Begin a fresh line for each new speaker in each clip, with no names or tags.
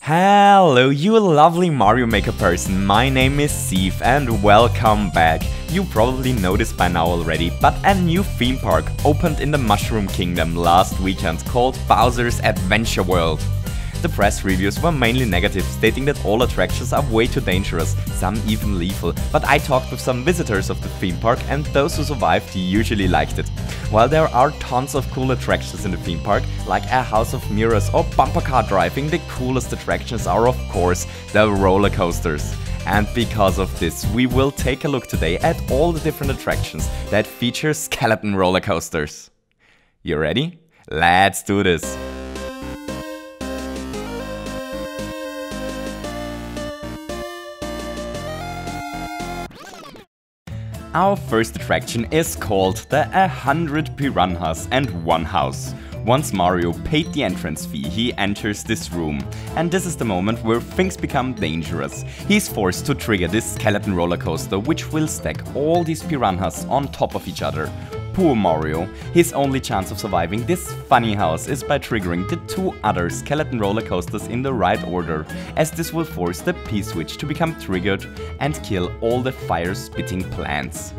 Hello, you lovely Mario Maker person, my name is Ceave and welcome back. You probably noticed by now already, but a new theme park opened in the Mushroom Kingdom last weekend called Bowser's Adventure World. The press reviews were mainly negative, stating that all attractions are way too dangerous, some even lethal, but I talked with some visitors of the theme park and those who survived usually liked it. While there are tons of cool attractions in the theme park, like a House of Mirrors or bumper car driving, the coolest attractions are of course the roller coasters. And because of this, we will take a look today at all the different attractions that feature skeleton roller coasters. You ready? Let's do this! Our first attraction is called the 100 Piranhas and One House. Once Mario paid the entrance fee, he enters this room, and this is the moment where things become dangerous. He's forced to trigger this skeleton roller coaster, which will stack all these piranhas on top of each other. Poor Mario. His only chance of surviving this funny house is by triggering the two other skeleton roller coasters in the right order, as this will force the P-switch to become triggered and kill all the fire-spitting plants.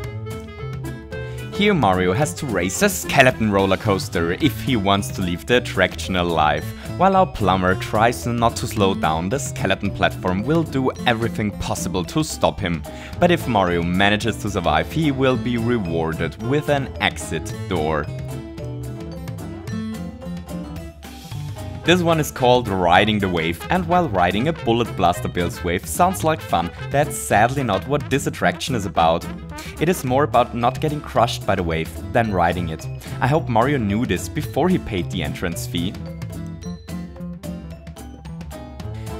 Here Mario has to race a skeleton roller coaster if he wants to leave the attraction alive, while our plumber tries not to slow down, the skeleton platform will do everything possible to stop him. But if Mario manages to survive, he will be rewarded with an exit door. This one is called Riding the Wave, and while riding a Bullet Blaster Bills wave sounds like fun, that's sadly not what this attraction is about. It is more about not getting crushed by the wave than riding it. I hope Mario knew this before he paid the entrance fee.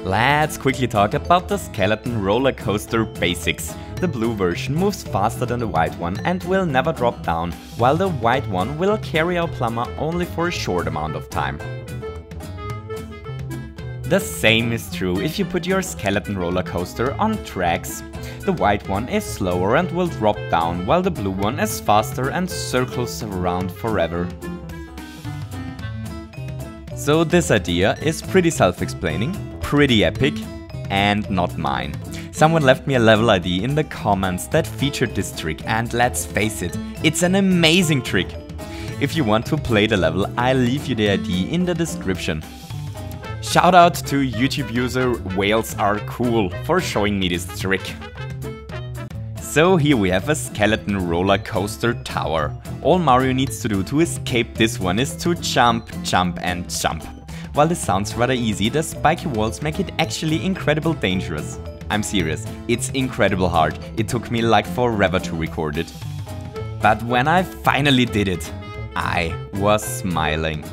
Let's quickly talk about the skeleton roller coaster basics. The blue version moves faster than the white one and will never drop down, while the white one will carry our plumber only for a short amount of time. The same is true if you put your skeleton roller coaster on tracks. The white one is slower and will drop down, while the blue one is faster and circles around forever. So this idea is pretty self-explaining, pretty epic, and not mine. Someone left me a level ID in the comments that featured this trick and let's face it, it's an amazing trick. If you want to play the level, I'll leave you the ID in the description. Shout out to YouTube user Whales Are Cool for showing me this trick. So here we have a skeleton roller coaster tower. All Mario needs to do to escape this one is to jump, jump and jump. While this sounds rather easy, the spiky walls make it actually incredibly dangerous. I'm serious, it's incredible hard, it took me like forever to record it. But when I finally did it, I was smiling.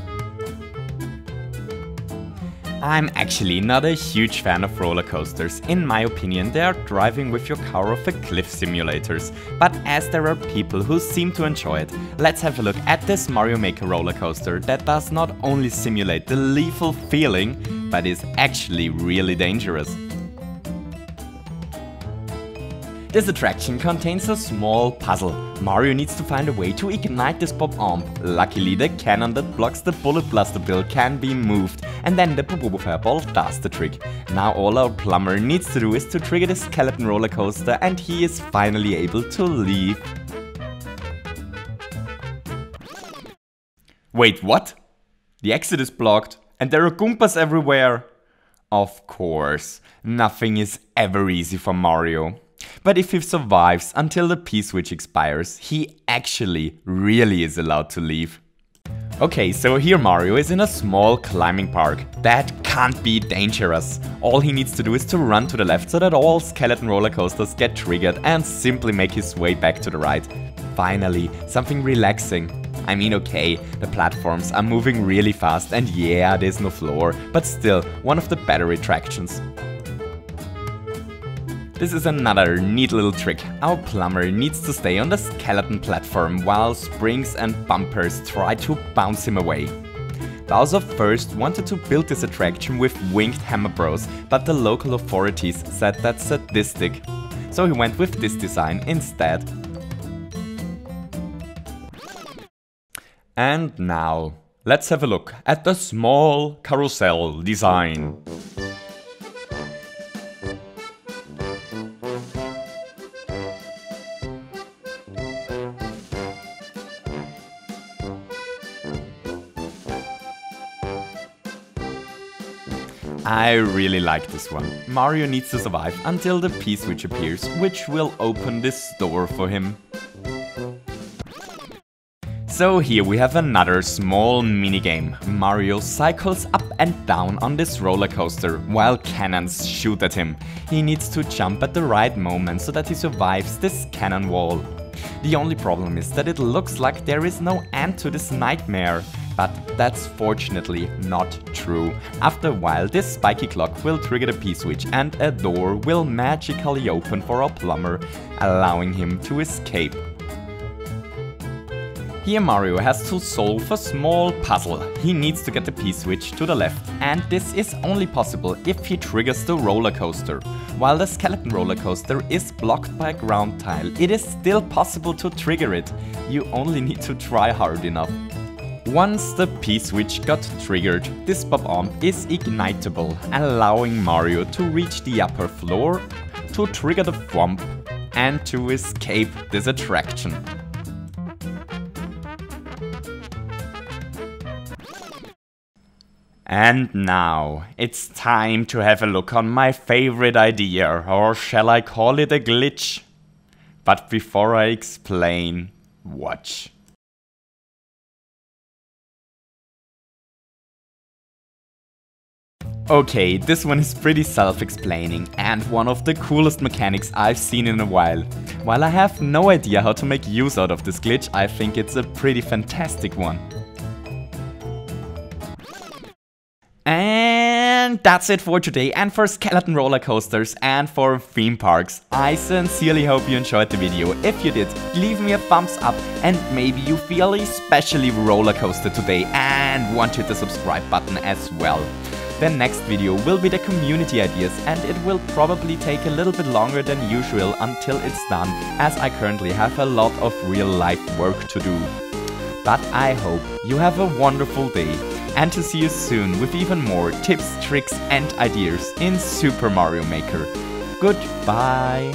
I'm actually not a huge fan of roller coasters. In my opinion, they are driving with your car off a cliff simulators. But as there are people who seem to enjoy it, let's have a look at this Mario Maker roller coaster that does not only simulate the lethal feeling, but is actually really dangerous. This attraction contains a small puzzle. Mario needs to find a way to ignite this arm. Luckily, the cannon that blocks the Bullet Blaster Bill can be moved, and then the Bobo Fireball does the trick. Now all our plumber needs to do is to trigger the skeleton roller coaster and he is finally able to leave. Wait, what? The exit is blocked and there are Goombas everywhere. Of course, nothing is ever easy for Mario. But if he survives until the P-switch expires, he actually really is allowed to leave. Okay, so here Mario is in a small climbing park. That can't be dangerous. All he needs to do is to run to the left so that all skeleton roller coasters get triggered and simply make his way back to the right. Finally, something relaxing. I mean okay, the platforms are moving really fast and yeah, there's no floor, but still one of the better attractions. This is another neat little trick. Our plumber needs to stay on the skeleton platform while springs and bumpers try to bounce him away. Bowser first wanted to build this attraction with winged hammer bros, but the local authorities said that's sadistic. So he went with this design instead. And now, let's have a look at the small carousel design. I really like this one. Mario needs to survive until the P-switch appears, which will open this door for him. So here we have another small minigame. Mario cycles up and down on this roller coaster while cannons shoot at him. He needs to jump at the right moment so that he survives this cannon wall. The only problem is that it looks like there is no end to this nightmare. But that's fortunately not true. After a while, this spiky clock will trigger the P-switch and a door will magically open for our plumber, allowing him to escape. Here Mario has to solve a small puzzle. He needs to get the P-switch to the left and this is only possible if he triggers the roller coaster. While the skeleton roller coaster is blocked by a ground tile, it is still possible to trigger it. You only need to try hard enough. Once the P-switch got triggered, this bob-omb is ignitable, allowing Mario to reach the upper floor, to trigger the Thwomp, and to escape this attraction. And now, it's time to have a look on my favorite idea, or shall I call it a glitch? But before I explain, watch. Okay, this one is pretty self-explaining and one of the coolest mechanics I've seen in a while. While I have no idea how to make use out of this glitch, I think it's a pretty fantastic one. And that's it for today and for skeleton roller coasters and for theme parks. I sincerely hope you enjoyed the video. If you did, leave me a thumbs up and maybe you feel especially roller coaster today and want to hit the subscribe button as well. The next video will be the community ideas and it will probably take a little bit longer than usual until it's done as I currently have a lot of real life work to do. But I hope you have a wonderful day and to see you soon with even more tips, tricks and ideas in Super Mario Maker. Goodbye!